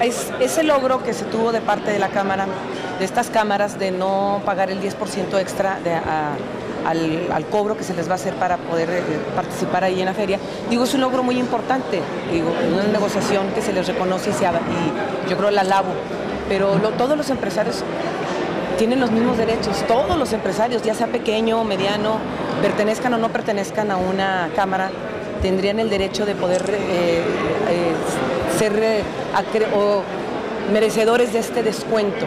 Es, ese logro que se tuvo de parte de la Cámara, de estas cámaras, de no pagar el 10% extra al, cobro que se les va a hacer para poder eh, participar ahí en la feria, digo, es un logro muy importante, digo, una negociación que se les reconoce y, se, y yo creo la alabo, pero todos los empresarios tienen los mismos derechos, todos los empresarios, ya sea pequeño mediano, pertenezcan o no pertenezcan a una cámara, tendrían el derecho de poder eh, ser eh, o merecedores de este descuento.